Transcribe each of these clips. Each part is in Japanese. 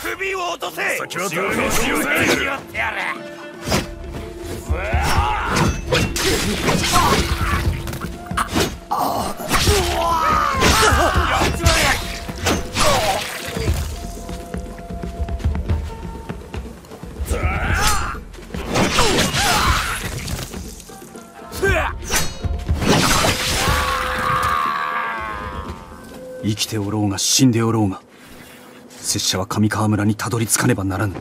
首を落とせ。先は誰にしようぜってやれ。生きておろうが死んでおろうが拙者は上川村にたどり着かねばならぬ。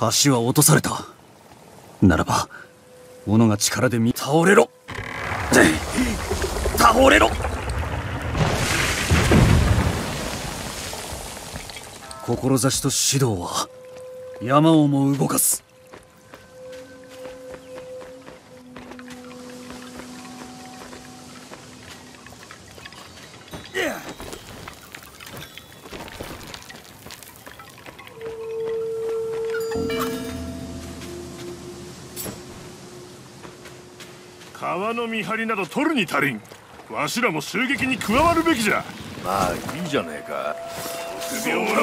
橋は落とされた。ならば斧が力で見倒れろ。倒れろ。志と指導は山をも動かす。張りなど取るに足りん。わしらも襲撃に加わるべきじゃ。まあいいじゃねえか。首をもら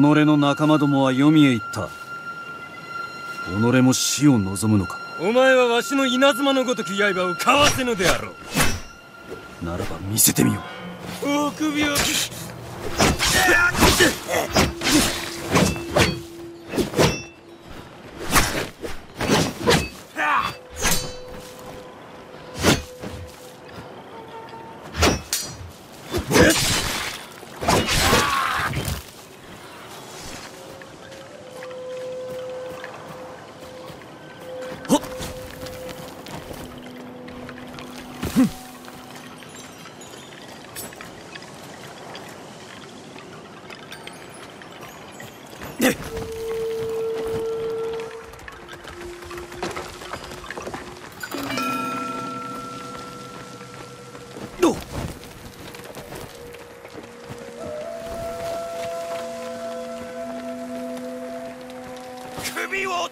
の仲間どもは読みへ行った。己も死を望むのか。お前はわしの稲妻のごとき刃をかわせぬであろう。ならば見せてみよ臆病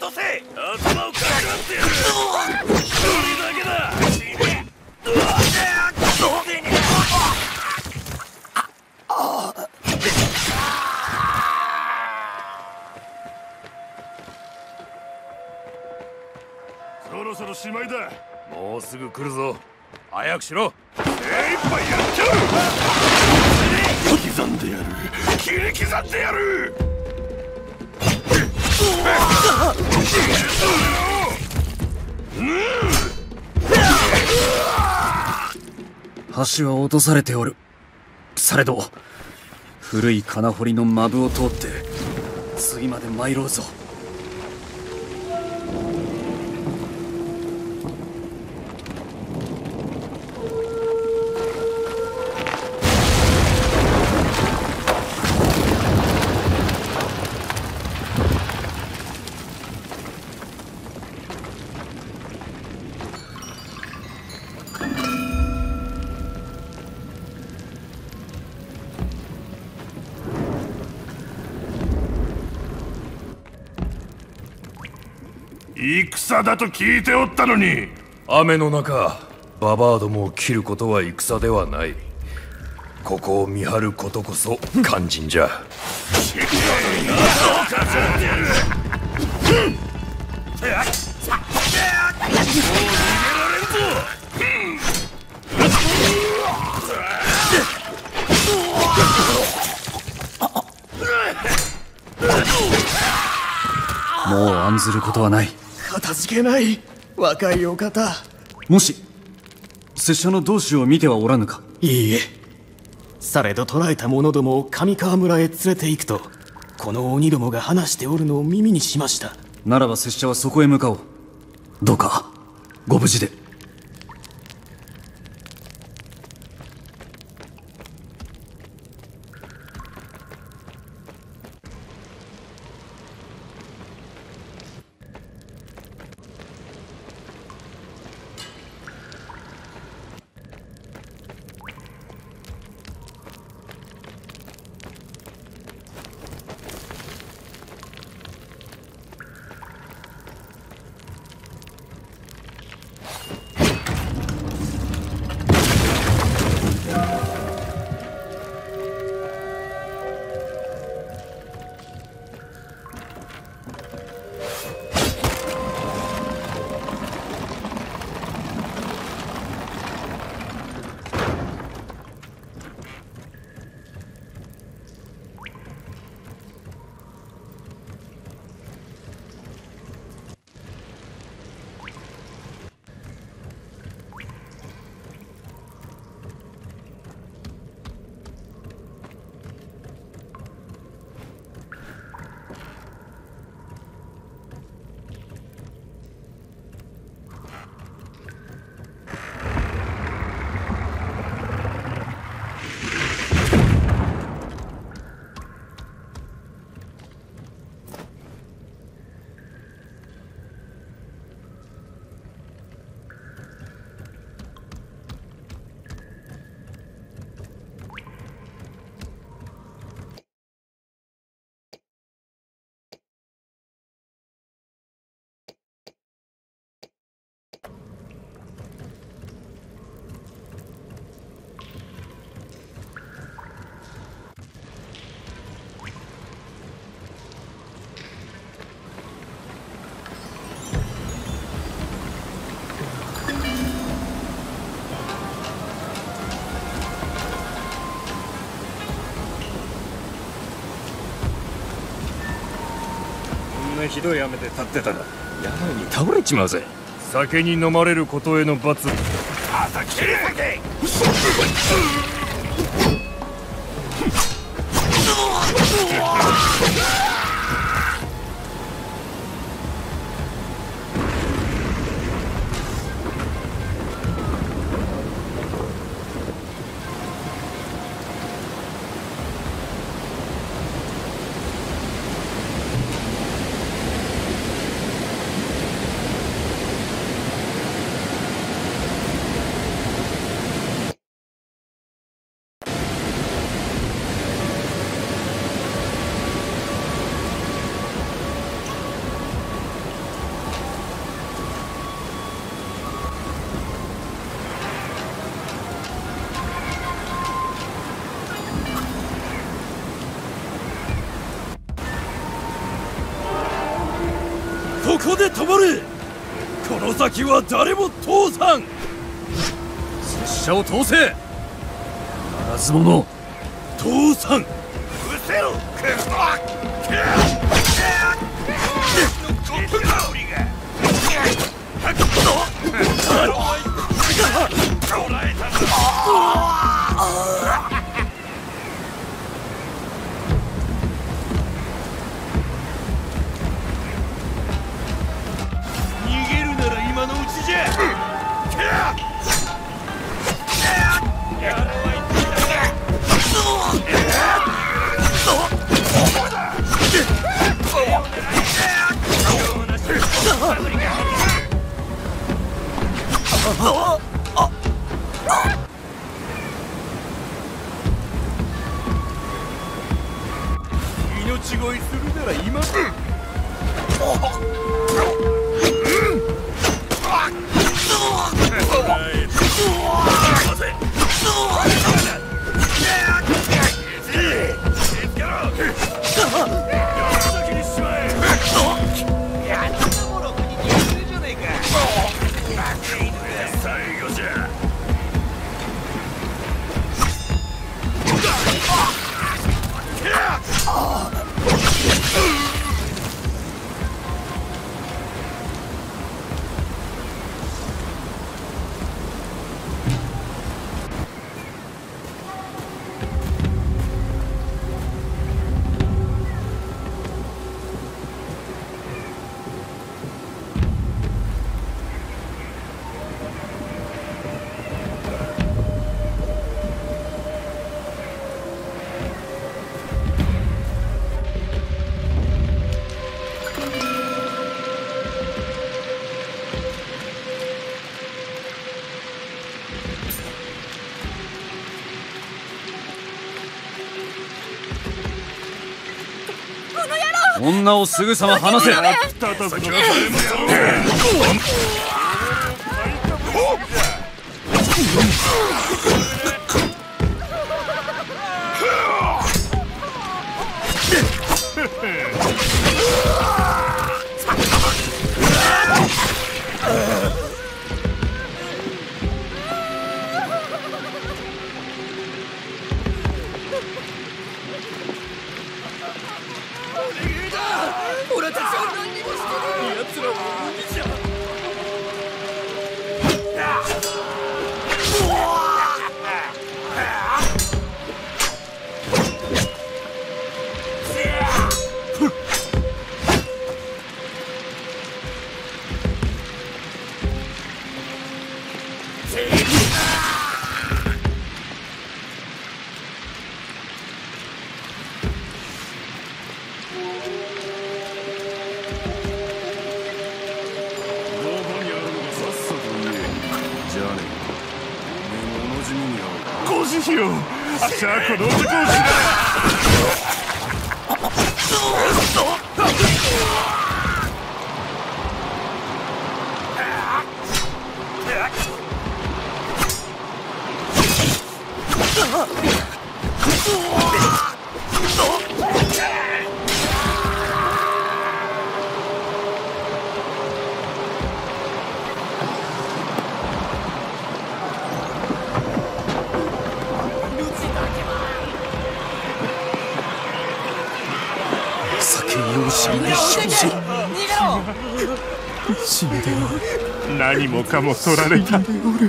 首を落とせ頭をかかってやる一人だけだそろそろしまいだ。もうすぐ来るぞ。早くしろ。精一杯やっちゃう。刻んでやる。切り刻んでやる橋は落とされておる。されど古い金掘りのマブを通って次まで参ろうぞ。戦だと聞いておったのに。雨の中ババアどもを切ることは戦ではない。ここを見張ることこそ肝心じゃ。もう案ずることはない片付けない。若いお方。もし拙者の同志を見てはおらぬか？いいえ。されど捕らえた者どもを上川村へ連れて行くとこの鬼どもが話しておるのを耳にしました。ならば拙者はそこへ向かおう。どうかご無事でひどい雨で立ってたら病に倒れちまうぜ。酒に飲まれることへの罰。ここ登れこの先は誰も通さん。拙者を通せ。あらず者。通さん。うせろくっあっ命乞いするなら今の女をすぐさま離せ 死んでおる。何もかも取られた。何もかも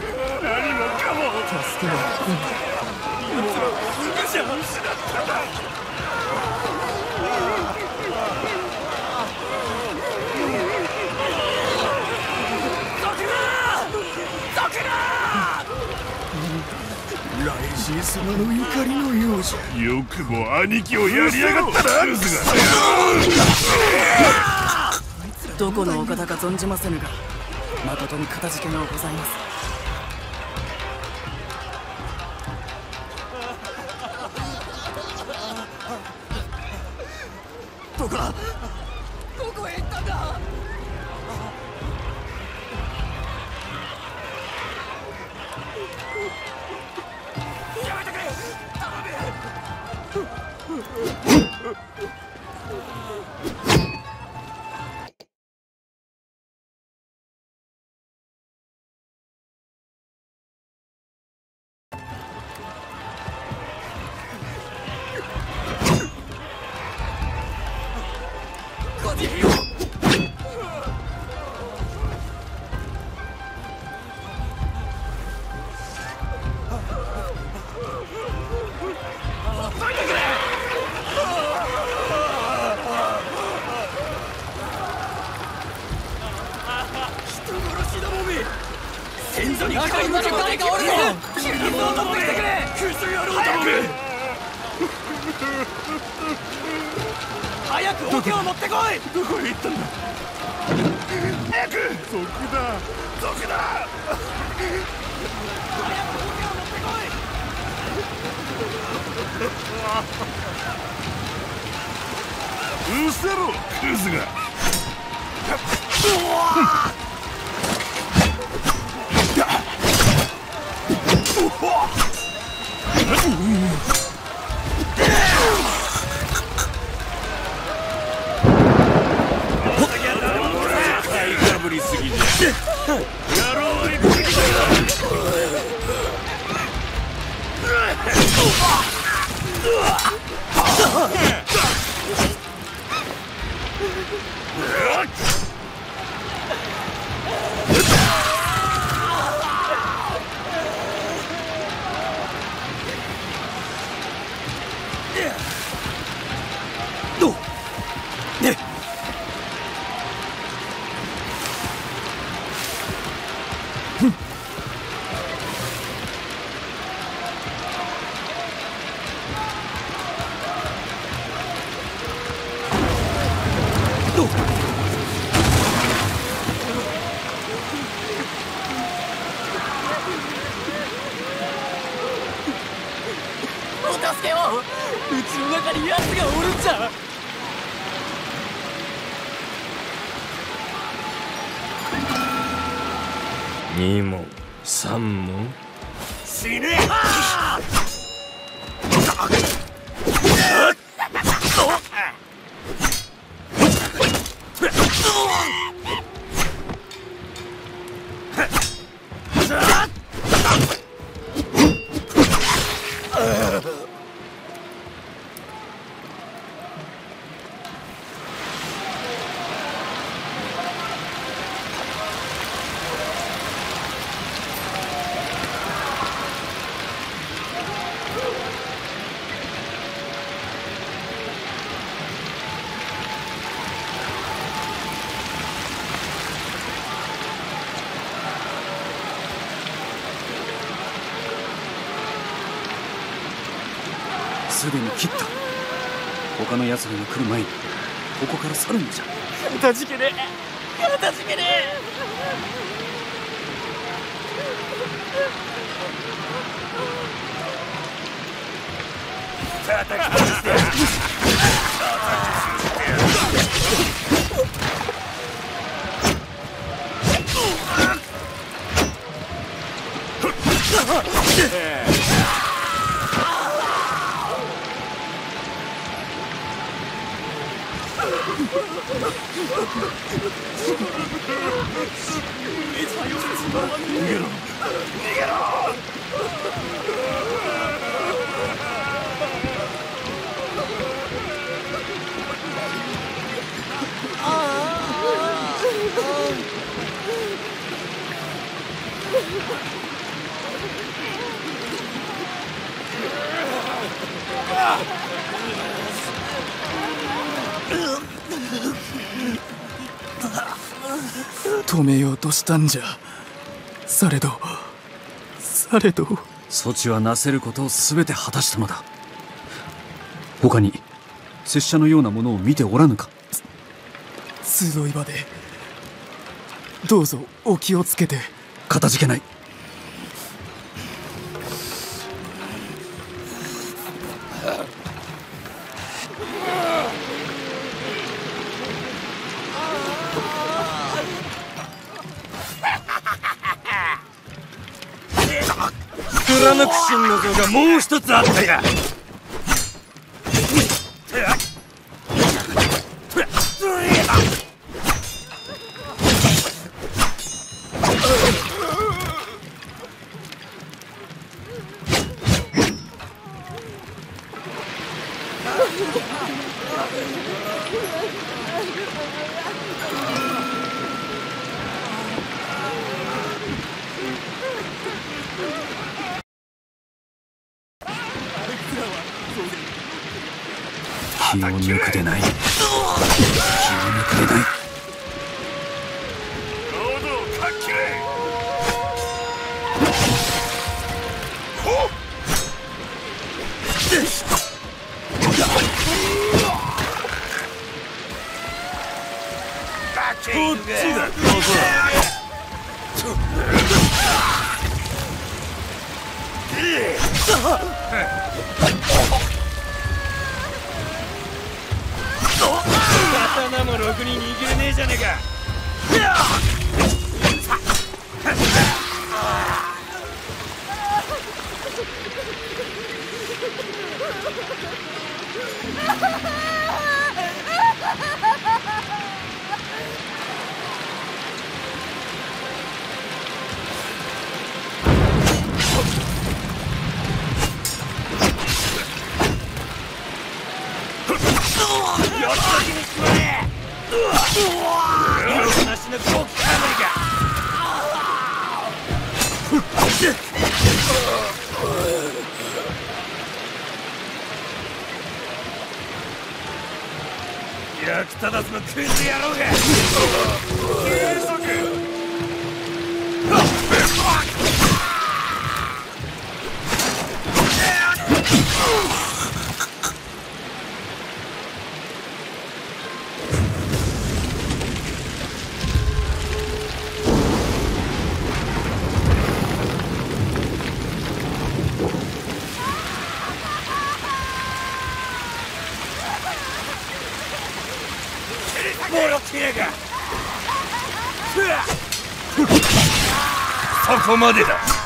雷神様の怒りのようじゃよくも兄貴をやりやがったなクズがどこのお方か存じませぬが誠にかたじけのうございます。どこだどこへ行ったんだ。やめてくれ。頼む早く桶を持ってこい！どこへ行ったんだ？早く！賊だ！賊だ！うせろクズが！買いぎじゃ。野郎一匹だおすでに切った。他の奴らが来る前にここから去るんじゃ。かたじけね。えかたじけね 우리 자유를 수호하니 이겨라 이겨라 Ah! 止めようとしたんじゃ。されど。されど。措置はなせることを全て果たしたのだ。他に拙者のようなものを見ておらぬか。集い場で。どうぞお気をつけて。かたじけない貫く心の像がもう一つあったか刀もろくに握れねえじゃねえか。よし。先に進まねえ役立たずのクイズ野郎が。もまでだ。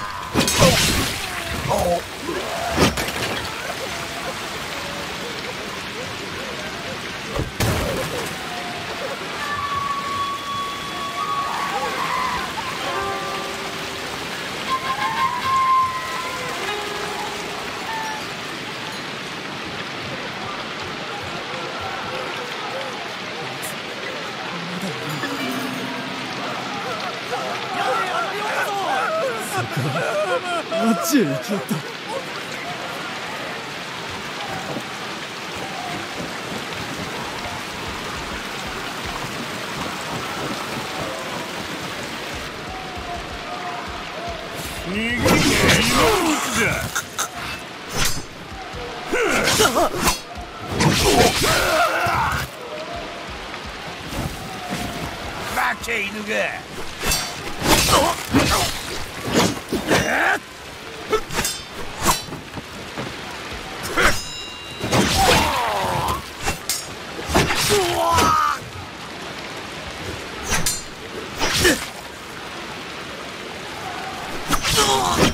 あっち己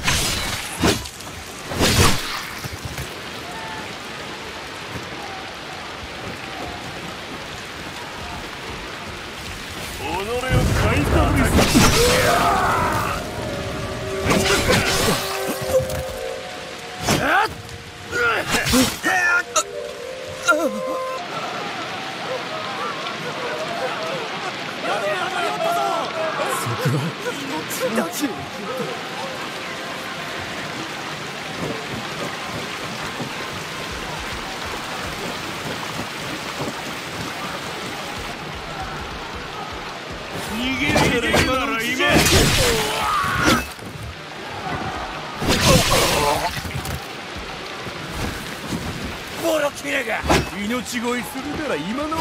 ち乞いするなら今のう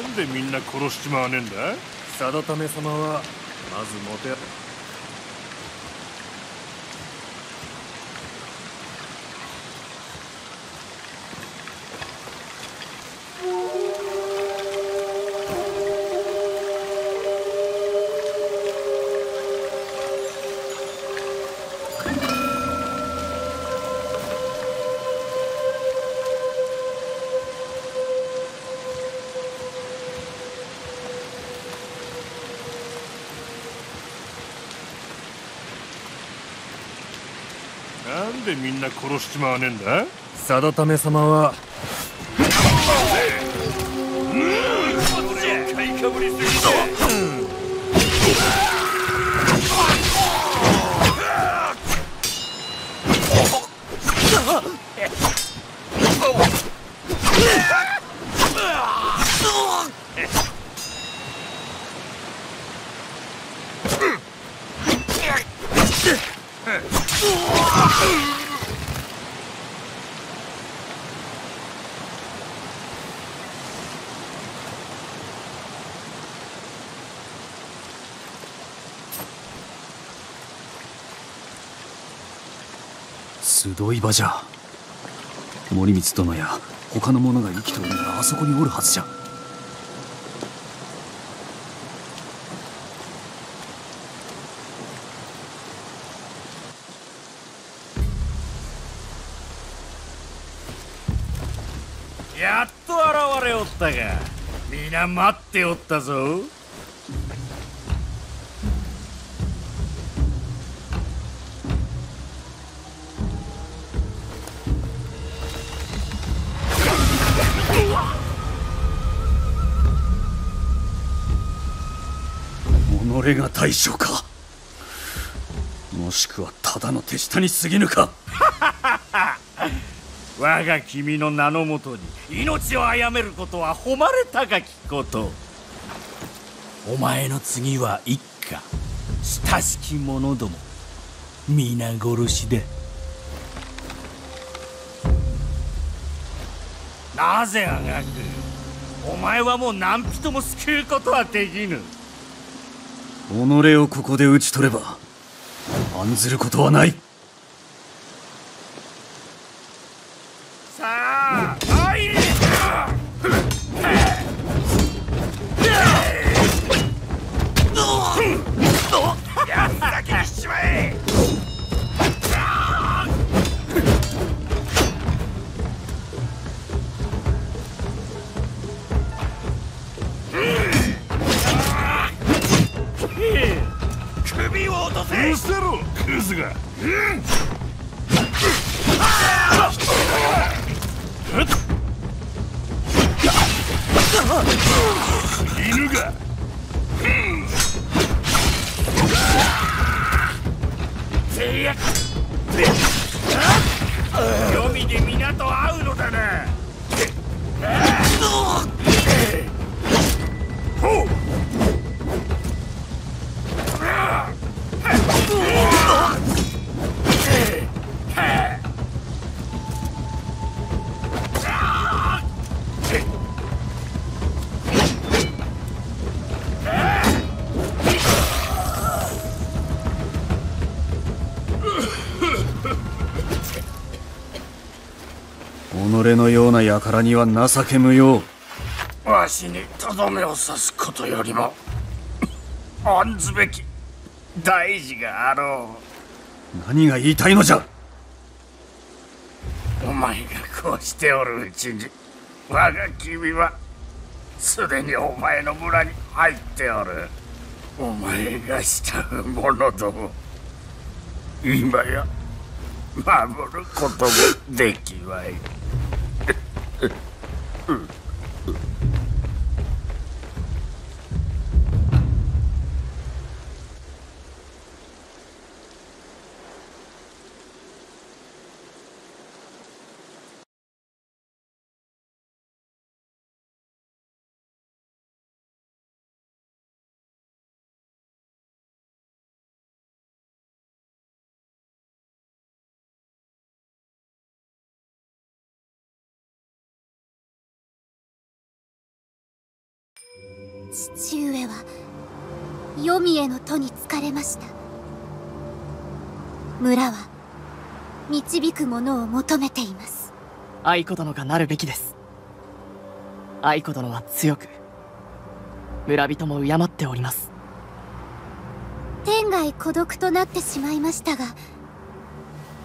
なんでみんな殺しちまわねえんだ定為様はまずもてでみんな殺しちまわねえんだ。定為様はい場じゃ。森光殿や他の者が生きておるならあそこにおるはずじゃ。やっと現れおったが皆待っておったぞ。己が大将か。もしくはただの手下に過ぎぬか。我が君の名のもとに命を殺めることは誉れ高きこと。お前の次は一家。親しき者ども。皆殺しだなぜあがくお前はもう何人も救うことはできぬ。己をここで討ち取れば案ずることはない。己のような輩には情け無用。わしにとどめを刺すことよりも 案ずべき大事があろ何が言いたいのじゃ。うお前がこうしておるうちに我が君はすでにお前の村に入っておる。お前が慕う者ども今や守ることもできまいうん。父上は黄泉への都に疲れました。村は導く者を求めています。愛子殿がなるべきです。愛子殿は強く。村人も敬っております。天涯孤独となってしまいましたが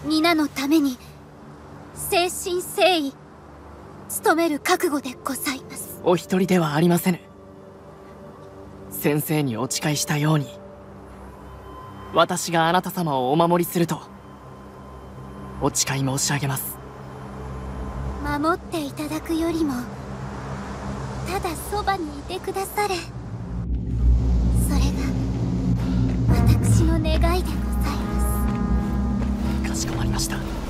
皆のために誠心誠意努める覚悟でございます。お一人ではありませぬ先生にお誓いしたように。私があなた様をお守りするとお誓い申し上げます。守っていただくよりもただそばにいてくだされ。それが私の願いでございます。かしこまりました